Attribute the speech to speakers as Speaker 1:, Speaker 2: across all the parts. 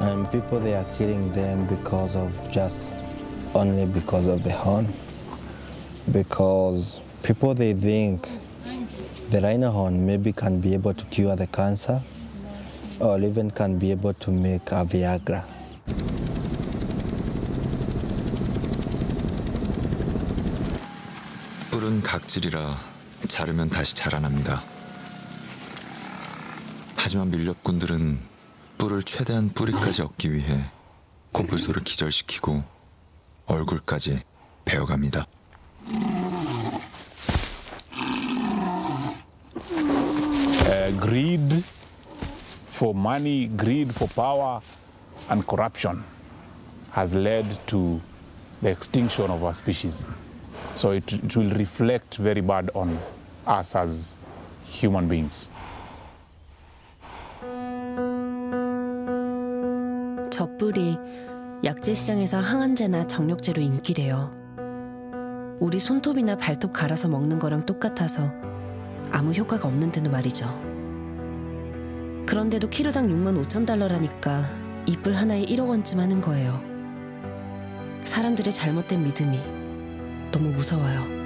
Speaker 1: and people they are killing them because of just only because of the horn because people they think the rhino horn maybe can be able to cure the cancer or even can be able to make a viagra
Speaker 2: 뿔은 각질이라 자르면 다시 자라납니다. 하지만 밀렵꾼들은 뿔을 최대한 뿌리까지 얻기 위해 코뿔소를 기절시키고 얼굴까지 베어갑니다.
Speaker 3: uh, greed for money, greed for power, and corruption has led to the extinction of our species. So it, it will reflect very bad on us as human beings.
Speaker 4: 저 뿔이 약재 시장에서 항암제나 정력제로 인기래요. 우리 손톱이나 발톱 갈아서 먹는 거랑 똑같아서 아무 효과가 없는데도 말이죠. 그런데도 키로당 6만 5천 달러라니까 이뿔 하나에 1억 원쯤 하는 거예요. 사람들의 잘못된 믿음이 너무 무서워요.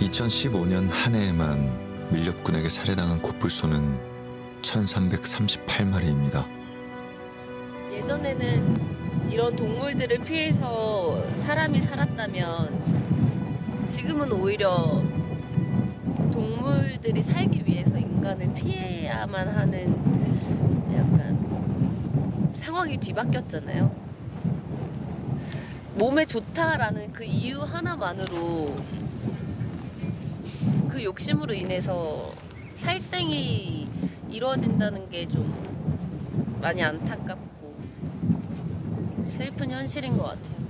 Speaker 2: (2015년) 한 해에만 밀렵꾼에게 살해당한 코뿔소는 (1338마리입니다)
Speaker 4: 예전에는 이런 동물들을 피해서 사람이 살았다면 지금은 오히려 동물들이 살기 위해서 인간을 피해야만 하는 약간 상황이 뒤바뀌었잖아요. 몸에 좋다라는 그 이유 하나만으로 그 욕심으로 인해서 살생이 이루어진다는 게 좀 많이 안타깝고 슬픈 현실인 것 같아요.